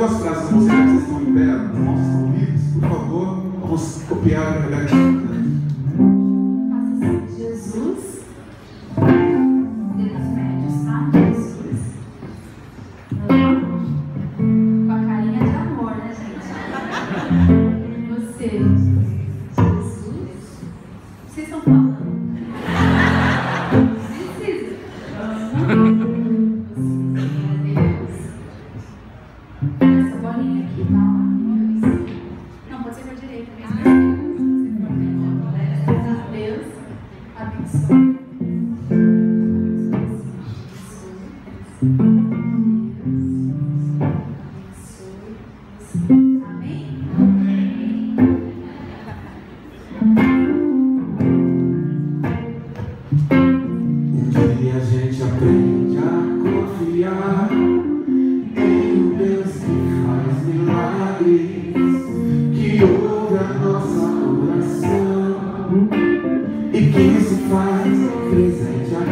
duas frases com vocês, estão em pé, os irmãos estão livres, por favor, vamos copiar e pegar aqui. Jesus, dedos médios, tá? Jesus. Com a carinha de amor, né, gente? Você, Jesus. Vocês estão falando? Bolinha aqui, tá? Não, pode ser com a direita mesmo. Bem, Deus abençoe. E quem se faz presente aqui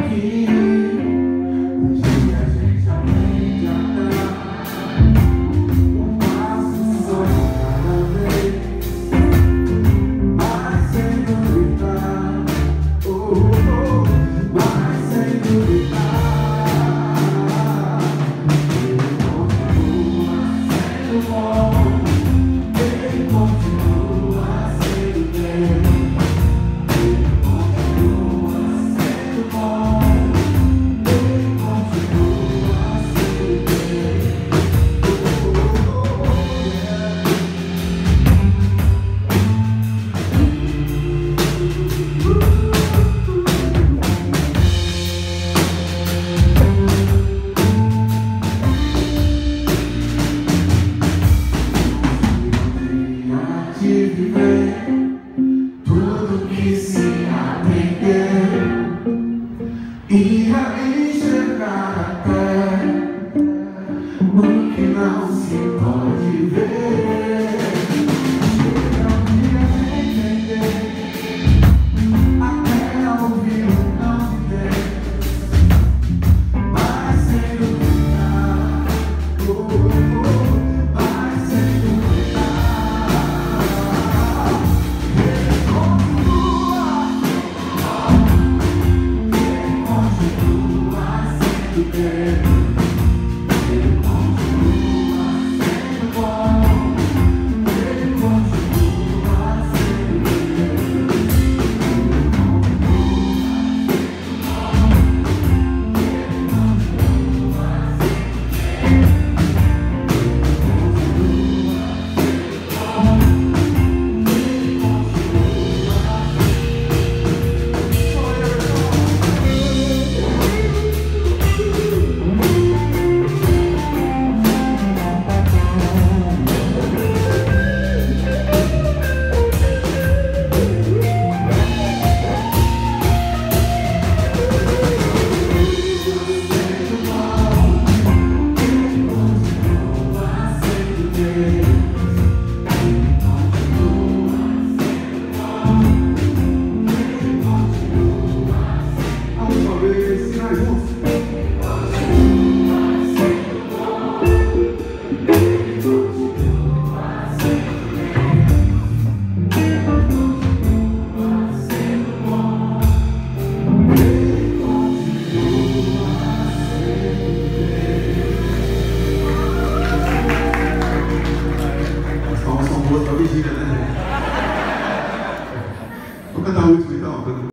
He